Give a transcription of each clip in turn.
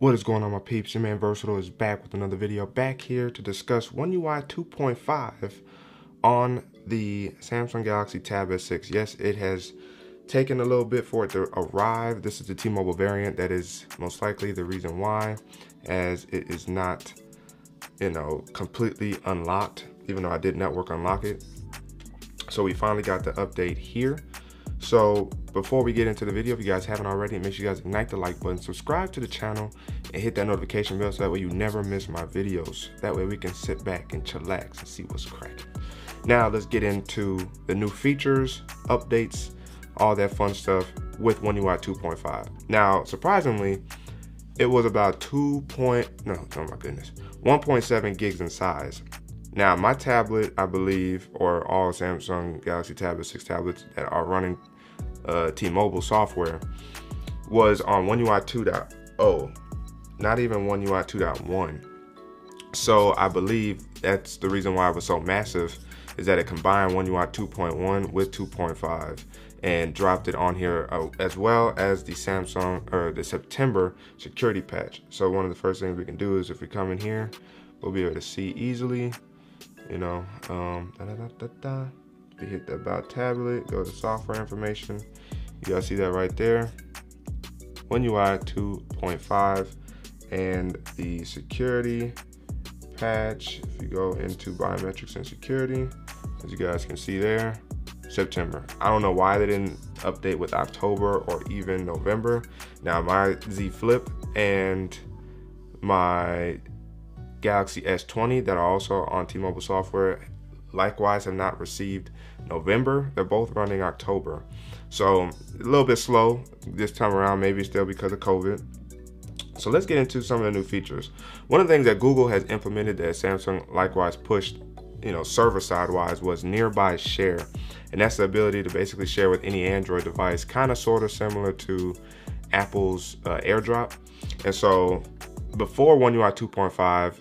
What is going on my peeps? Your man Versatile is back with another video. Back here to discuss One UI 2.5 on the Samsung Galaxy Tab S6. Yes, it has taken a little bit for it to arrive. This is the T-Mobile variant that is most likely the reason why, as it is not, you know, completely unlocked, even though I did network unlock it. So we finally got the update here. So before we get into the video, if you guys haven't already, make sure you guys ignite the like button, subscribe to the channel, and hit that notification bell so that way you never miss my videos. That way we can sit back and chillax and see what's cracking. Now let's get into the new features, updates, all that fun stuff with One UI 2.5. Now, surprisingly, it was about 2. Point, no, oh my goodness, 1.7 gigs in size. Now, my tablet, I believe, or all Samsung Galaxy Tab S6 tablets that are running uh, T-Mobile software, was on One UI 2.0, not even One UI 2.1. So I believe that's the reason why it was so massive, is that it combined One UI 2.1 with 2.5 and dropped it on here uh, as well as the Samsung or the September security patch. So one of the first things we can do is if we come in here, we'll be able to see easily you know, um, da, da, da, We hit the about tablet, go to software information. You guys see that right there. One UI 2.5 and the security patch. If you go into biometrics and security, as you guys can see there, September. I don't know why they didn't update with October or even November. Now my Z Flip and my Galaxy S20 that are also on T-Mobile software likewise have not received November. They're both running October. So a little bit slow this time around, maybe still because of COVID. So let's get into some of the new features. One of the things that Google has implemented that Samsung likewise pushed, you know, server side wise was nearby share. And that's the ability to basically share with any Android device, kind of sort of similar to Apple's uh, AirDrop. And so before One UI 2.5,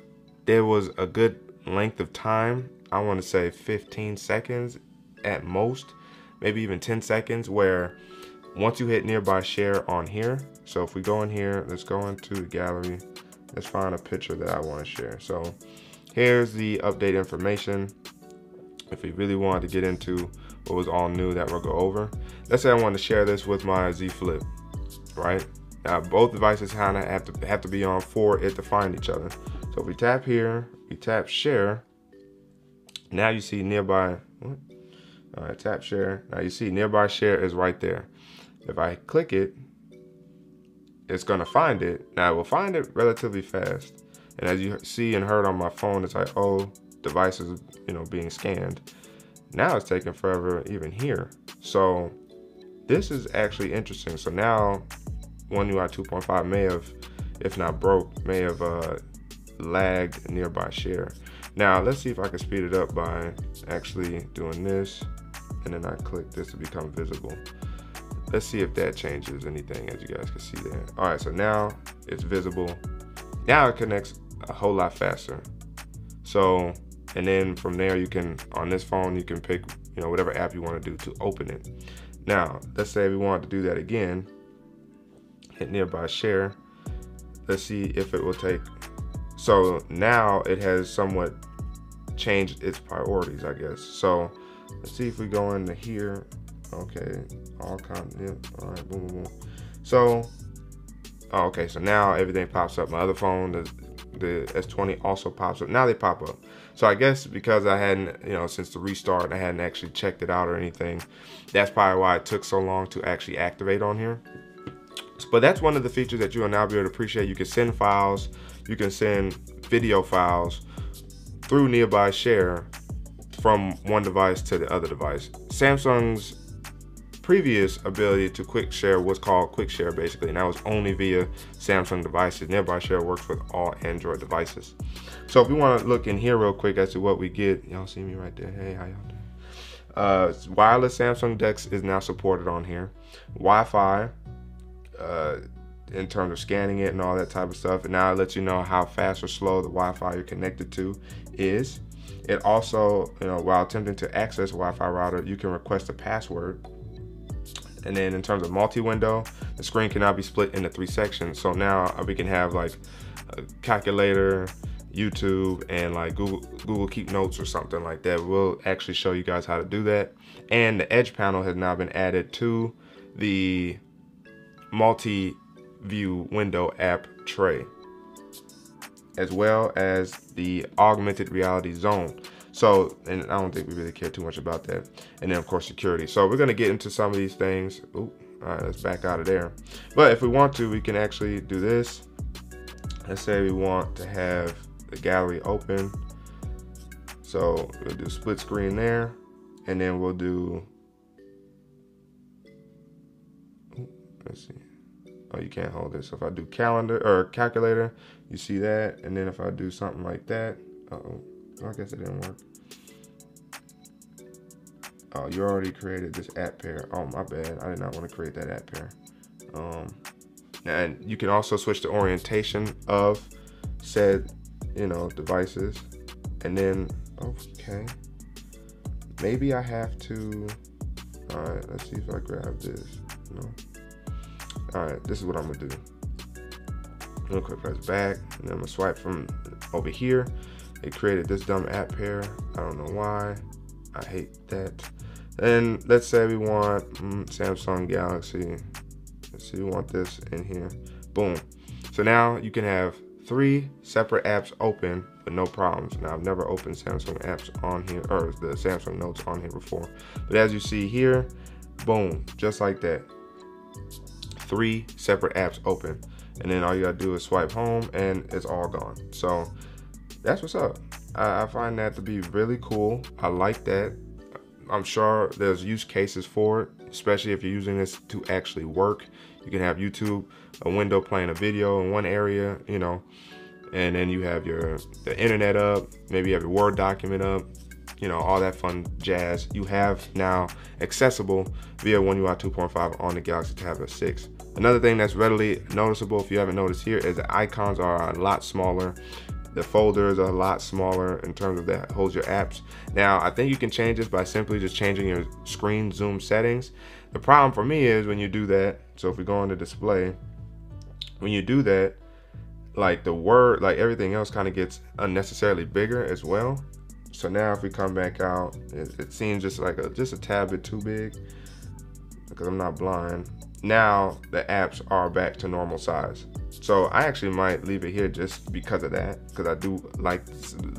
there was a good length of time, I want to say 15 seconds at most, maybe even 10 seconds, where once you hit nearby share on here, so if we go in here, let's go into the gallery, let's find a picture that I want to share. So here's the update information. If we really wanted to get into what was all new that we'll go over, let's say I want to share this with my Z Flip, right? Now both devices kind of have to have to be on for it to find each other. So if we tap here, we tap share. Now you see nearby, what? All right, tap share. Now you see nearby share is right there. If I click it, it's gonna find it. Now it will find it relatively fast. And as you see and heard on my phone, it's like, oh, device is you know, being scanned. Now it's taking forever even here. So this is actually interesting. So now One UI 2.5 may have, if not broke, may have uh, lagged nearby share. Now let's see if I can speed it up by actually doing this and then I click this to become visible. Let's see if that changes anything as you guys can see there. All right, so now it's visible. Now it connects a whole lot faster. So, and then from there you can, on this phone, you can pick, you know, whatever app you want to do to open it. Now, let's say we want to do that again. Hit nearby share. Let's see if it will take so now it has somewhat changed its priorities, I guess. So let's see if we go into here. Okay, all content. All right, boom, boom, boom. So, oh, okay, so now everything pops up. My other phone, the, the S20 also pops up. Now they pop up. So I guess because I hadn't, you know, since the restart, I hadn't actually checked it out or anything. That's probably why it took so long to actually activate on here. But that's one of the features that you will now be able to appreciate. You can send files, you can send video files through nearby share from one device to the other device. Samsung's previous ability to quick share was called quick share basically, and that was only via Samsung devices. Nearby share works with all Android devices. So if we want to look in here real quick as to what we get, y'all see me right there. Hey, how y'all doing? Uh, wireless Samsung DeX is now supported on here. Wi-Fi, uh, in terms of scanning it and all that type of stuff. And now it lets you know how fast or slow the Wi-Fi you're connected to is. It also, you know, while attempting to access Wi-Fi router, you can request a password. And then in terms of multi-window, the screen can now be split into three sections. So now we can have like a calculator, YouTube, and like Google Google Keep Notes or something like that. We'll actually show you guys how to do that. And the Edge panel has now been added to the multi-view window app tray, as well as the augmented reality zone. So, and I don't think we really care too much about that. And then of course security. So we're gonna get into some of these things. Ooh, all right, let's back out of there. But if we want to, we can actually do this. Let's say we want to have the gallery open. So we'll do split screen there, and then we'll do. Let's see. Oh, you can't hold this. So if I do calendar or calculator, you see that, and then if I do something like that, uh oh, I guess it didn't work. Oh, you already created this app pair. Oh, my bad. I did not want to create that app pair. Um, and you can also switch the orientation of said, you know, devices. And then, okay, maybe I have to. All right, let's see if I grab this. No. All right, this is what I'm gonna do. Gonna quick press back, and then I'm gonna swipe from over here. It created this dumb app pair. I don't know why. I hate that. And let's say we want mm, Samsung Galaxy. Let's see, we want this in here. Boom. So now you can have three separate apps open with no problems. Now I've never opened Samsung apps on here or the Samsung Notes on here before. But as you see here, boom, just like that. Three separate apps open. And then all you gotta do is swipe home and it's all gone. So that's what's up. I, I find that to be really cool. I like that. I'm sure there's use cases for it, especially if you're using this to actually work. You can have YouTube, a window playing a video in one area, you know, and then you have your the internet up, maybe you have your Word document up, you know, all that fun jazz. You have now accessible via One UI 2.5 on the Galaxy Tab S6. Another thing that's readily noticeable, if you haven't noticed here, is the icons are a lot smaller. The folders are a lot smaller in terms of that holds your apps. Now, I think you can change this by simply just changing your screen zoom settings. The problem for me is when you do that, so if we go the display, when you do that, like the word, like everything else kind of gets unnecessarily bigger as well. So now if we come back out, it, it seems just like a, just a tad bit too big because I'm not blind. Now the apps are back to normal size. So I actually might leave it here just because of that, because I do like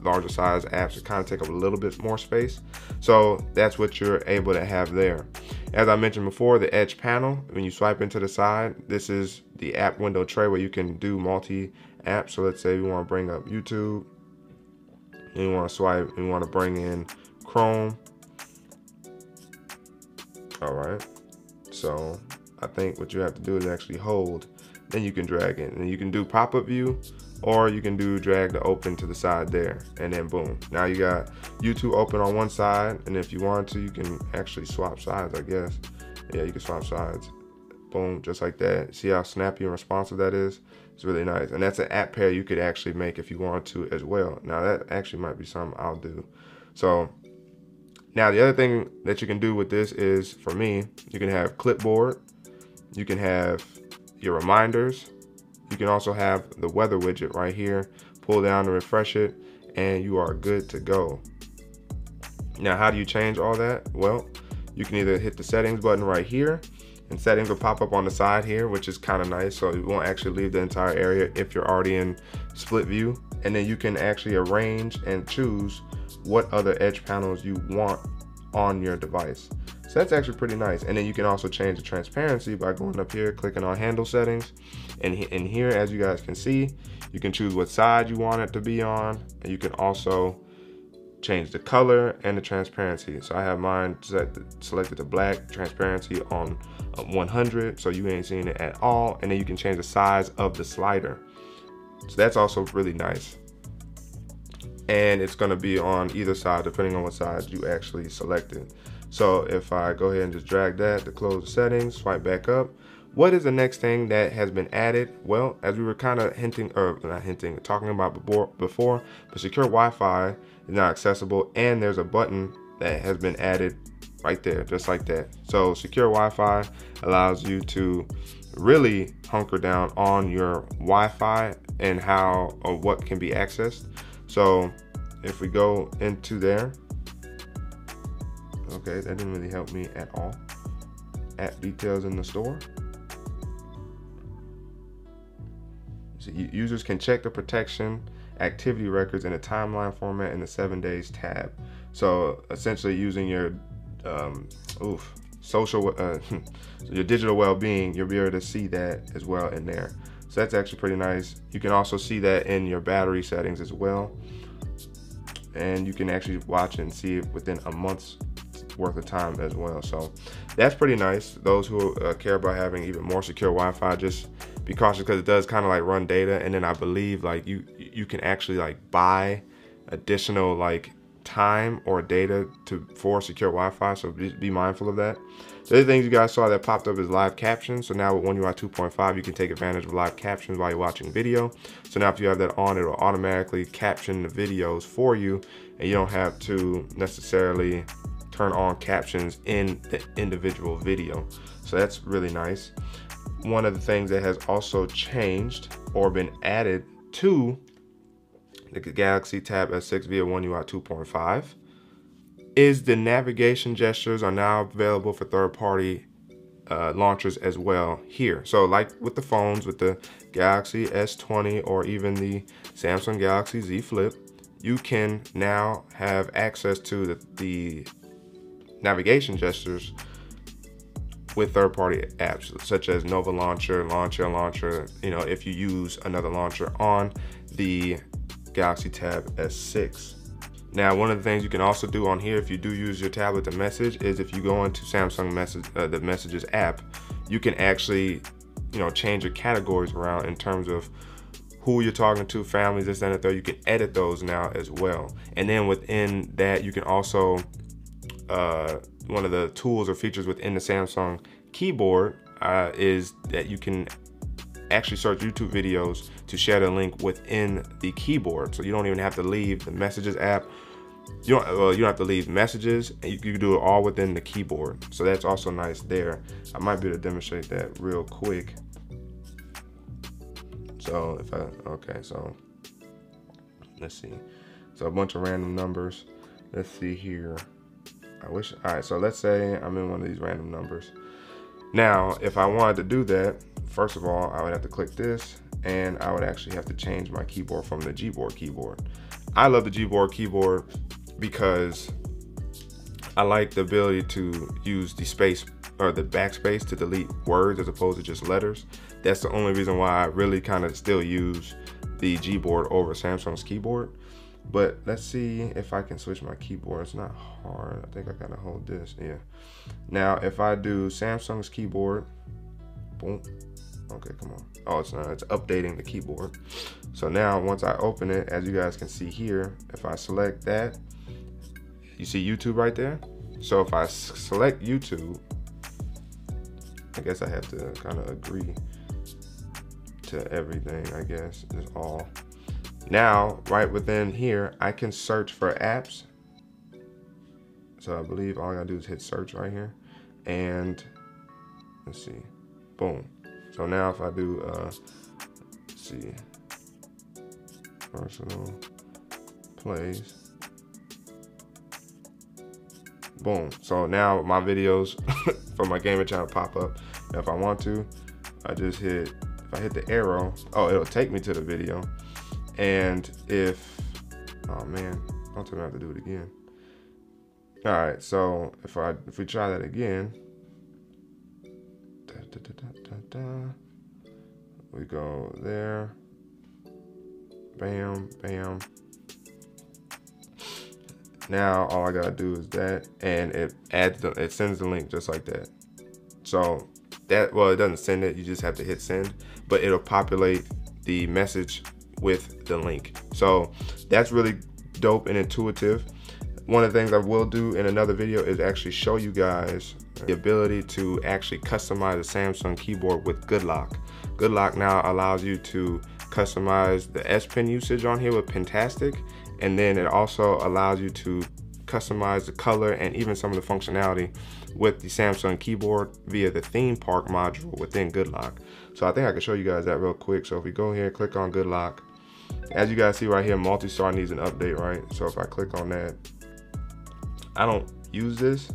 larger size apps to kind of take up a little bit more space. So that's what you're able to have there. As I mentioned before, the Edge panel, when you swipe into the side, this is the app window tray where you can do multi apps. So let's say we want to bring up YouTube, and you want to swipe, and you want to bring in Chrome. All right. So I think what you have to do is actually hold then you can drag it. And you can do pop-up view or you can do drag to open to the side there and then boom. Now you got YouTube open on one side and if you want to, you can actually swap sides, I guess. Yeah, you can swap sides. Boom, just like that. See how snappy and responsive that is? It's really nice. And that's an app pair you could actually make if you want to as well. Now that actually might be something I'll do. So now the other thing that you can do with this is, for me, you can have clipboard. You can have your reminders. You can also have the weather widget right here. Pull down to refresh it and you are good to go. Now, how do you change all that? Well, you can either hit the settings button right here and settings will pop up on the side here, which is kind of nice. So you won't actually leave the entire area if you're already in split view. And then you can actually arrange and choose what other edge panels you want on your device. So that's actually pretty nice. And then you can also change the transparency by going up here, clicking on handle settings. And in here, as you guys can see, you can choose what side you want it to be on. And you can also change the color and the transparency. So I have mine set, selected to black transparency on uh, 100, so you ain't seeing it at all. And then you can change the size of the slider. So that's also really nice. And it's gonna be on either side, depending on what side you actually selected. So if I go ahead and just drag that to close the settings, swipe back up, what is the next thing that has been added? Well, as we were kind of hinting, or not hinting, talking about before, before, but secure Wi-Fi is now accessible, and there's a button that has been added right there, just like that. So secure Wi-Fi allows you to really hunker down on your Wi-Fi and how or what can be accessed. So if we go into there, that didn't really help me at all. App details in the store. So users can check the protection activity records in a timeline format in the seven days tab. So essentially using your um, oof, social, uh, your digital well-being, you'll be able to see that as well in there. So that's actually pretty nice. You can also see that in your battery settings as well. And you can actually watch and see it within a month's worth of time as well. So that's pretty nice. Those who uh, care about having even more secure Wi-Fi, just be cautious because it does kind of like run data. And then I believe like you you can actually like buy additional like time or data to for secure Wi-Fi. So be, be mindful of that. The other things you guys saw that popped up is live captions. So now with One UI 2.5, you can take advantage of live captions while you're watching video. So now if you have that on, it'll automatically caption the videos for you, and you don't have to necessarily turn on captions in the individual video. So that's really nice. One of the things that has also changed or been added to the Galaxy Tab S6 via One UI 2.5 is the navigation gestures are now available for third-party uh, launchers as well here. So like with the phones, with the Galaxy S20 or even the Samsung Galaxy Z Flip, you can now have access to the, the navigation gestures with third-party apps such as Nova Launcher, Lawnchair Launcher, you know, if you use another launcher on the Galaxy Tab S6. Now, one of the things you can also do on here, if you do use your tablet to message, is if you go into Samsung message, uh, the Messages app, you can actually, you know, change your categories around in terms of who you're talking to, families, this, and the third. You can edit those now as well. And then within that, you can also, uh, one of the tools or features within the Samsung keyboard uh, is that you can actually search YouTube videos to share the link within the keyboard. So you don't even have to leave the messages app. You don't, well, you don't have to leave messages and you, you can do it all within the keyboard. So that's also nice there. I might be able to demonstrate that real quick. So if I, okay, so let's see. So a bunch of random numbers. Let's see here. I wish, all right, so let's say I'm in one of these random numbers. Now, if I wanted to do that, first of all, I would have to click this and I would actually have to change my keyboard from the Gboard keyboard. I love the Gboard keyboard because I like the ability to use the space or the backspace to delete words as opposed to just letters. That's the only reason why I really kind of still use the Gboard over Samsung's keyboard. But let's see if I can switch my keyboard. It's not hard. I think I gotta hold this. Yeah. Now, if I do Samsung's keyboard, boom, Okay, come on. Oh, it's not. It's updating the keyboard. So now once I open it, as you guys can see here, if I select that, you see YouTube right there? So if I select YouTube, I guess I have to kind of agree to everything, I guess, is all. Now, right within here, I can search for apps. So I believe all I gotta do is hit search right here. And let's see, boom. So now if I do, uh, see, personal plays, boom. So now my videos from my gaming channel pop up. if I want to, I just hit, if I hit the arrow, oh, it'll take me to the video. And if, oh man, don't tell me I have to do it again. All right, so if I if we try that again, da, da, da, we go there. Bam, bam. Now all I gotta do is that, and it adds the, it sends the link just like that. So that well, it doesn't send it. You just have to hit send, but it'll populate the message with the link. So that's really dope and intuitive. One of the things I will do in another video is actually show you guys the ability to actually customize a Samsung keyboard with GoodLock. GoodLock now allows you to customize the S Pen usage on here with Pentastic, and then it also allows you to customize the color and even some of the functionality with the Samsung keyboard via the theme park module within GoodLock. So I think I can show you guys that real quick. So if we go here, and click on GoodLock, as you guys see right here, multi-star needs an update, right? So if I click on that, I don't use this,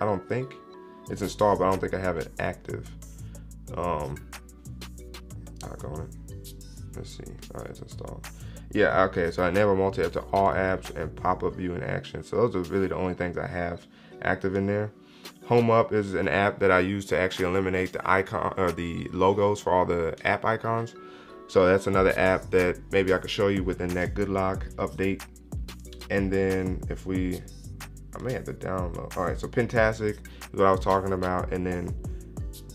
I don't think. It's installed, but I don't think I have it active. Um, click on it. Let's see. All right, it's installed. Yeah, okay. So I enable multi-app to all apps and pop-up view in action. So those are really the only things I have active in there. Home Up is an app that I use to actually eliminate the icon or the logos for all the app icons. So that's another app that maybe I could show you within that GoodLock update. And then if we, I may have to download. All right, so Pentastic is what I was talking about. And then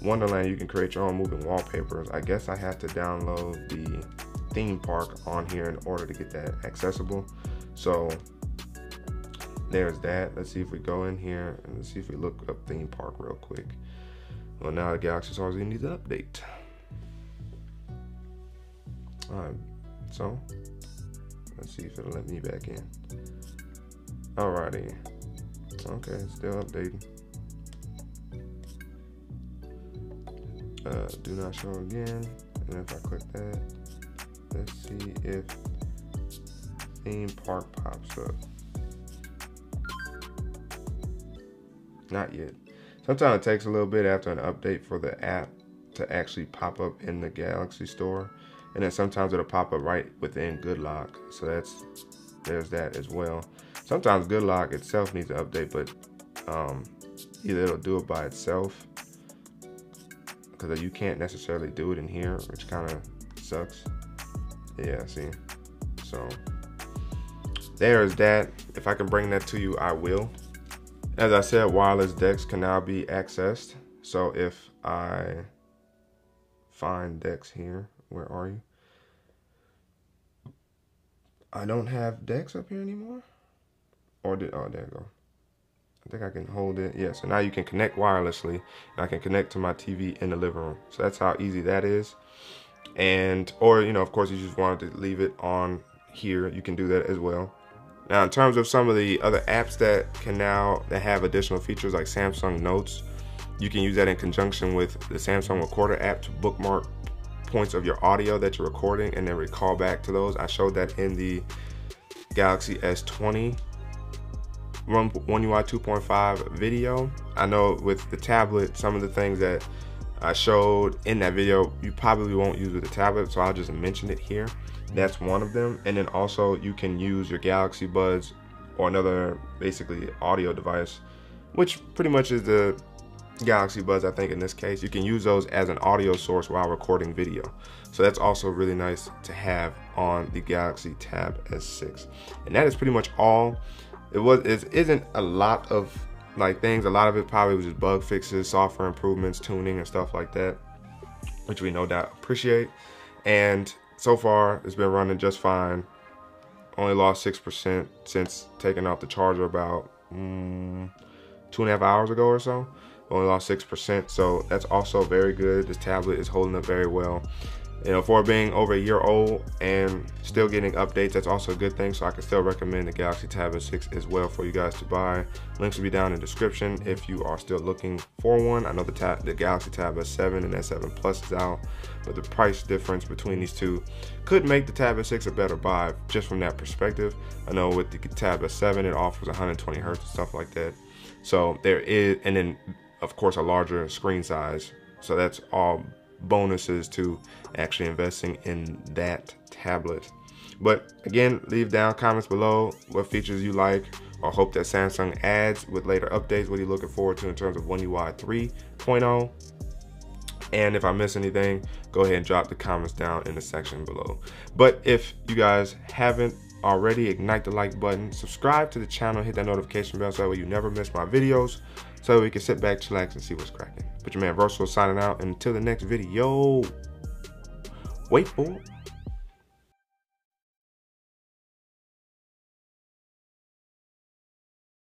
Wonderland, you can create your own moving wallpapers. I guess I have to download the theme park on here in order to get that accessible. So there's that. Let's see if we go in here and let's see if we look up theme park real quick. Well, now the Galaxy Stars needs an update. Alright, so let's see if it'll let me back in. Alrighty. Okay, still updating. Uh, do not show again. And if I click that, let's see if theme park pops up. Not yet. Sometimes it takes a little bit after an update for the app to actually pop up in the Galaxy Store. And then sometimes it'll pop up right within GoodLock. So that's there's that as well. Sometimes GoodLock itself needs an update, but um, either it'll do it by itself because you can't necessarily do it in here, which kind of sucks. Yeah, see. So there's that. If I can bring that to you, I will. As I said, wireless DeX can now be accessed. So if I find DeX here, where are you? I don't have DeX up here anymore. Or did, oh, there you go. I think I can hold it. Yeah, so now you can connect wirelessly. And I can connect to my TV in the living room. So that's how easy that is. And, or, you know, of course, you just wanted to leave it on here. You can do that as well. Now, in terms of some of the other apps that can now that have additional features like Samsung Notes, you can use that in conjunction with the Samsung Recorder app to bookmark points of your audio that you're recording and then recall back to those. I showed that in the Galaxy S20 One UI 2.5 video. I know with the tablet, some of the things that I showed in that video, you probably won't use with the tablet, so I'll just mention it here. That's one of them. And then also you can use your Galaxy Buds or another basically audio device, which pretty much is the Galaxy Buds, I think in this case. You can use those as an audio source while recording video. So that's also really nice to have on the Galaxy Tab S6. And that is pretty much all. It was it isn't a lot of like things. A lot of it probably was just bug fixes, software improvements, tuning and stuff like that, which we no doubt appreciate. And so far, it's been running just fine. Only lost 6% since taking off the charger about mm, two and a half hours ago or so only lost 6%. So that's also very good. This tablet is holding up very well. You know, for being over a year old and still getting updates, that's also a good thing. So I can still recommend the Galaxy Tab S6 as well for you guys to buy. Links will be down in the description if you are still looking for one. I know the, tab, the Galaxy Tab S7 and S7 Plus is out, but the price difference between these two could make the Tab S6 a better buy just from that perspective. I know with the Tab S7, it offers 120 hertz and stuff like that. So there is, and then of course, a larger screen size. So that's all bonuses to actually investing in that tablet. But again, leave down comments below what features you like or hope that Samsung adds with later updates. What are you looking forward to in terms of One UI 3.0? And if I miss anything, go ahead and drop the comments down in the section below. But if you guys haven't already, ignite the like button, subscribe to the channel, hit that notification bell so that way you never miss my videos so we can sit back, chillax, and see what's cracking. But your man Versatile signing out. Until the next video, wait for it.